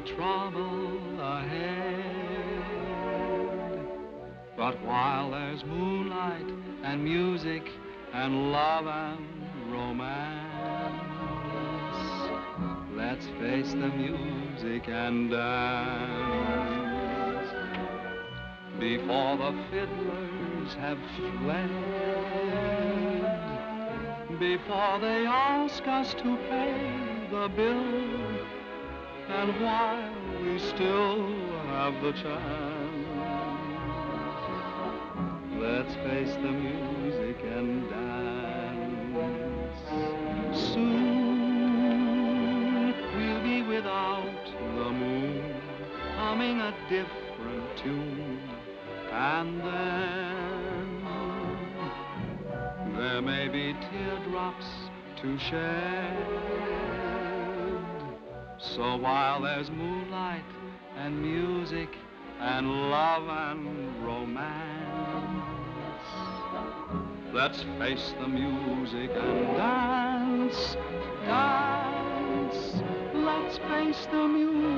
Trouble ahead. But while there's moonlight and music and love and romance, let's face the music and dance. Before the fiddlers have fled, before they ask us to pay the bill, and while we still have the chance, let's face the music and dance. Soon we'll be without the moon, humming a different tune, and then there may be teardrops to shed. So while there's moonlight and music and love and romance, let's face the music and dance, dance. Let's face the music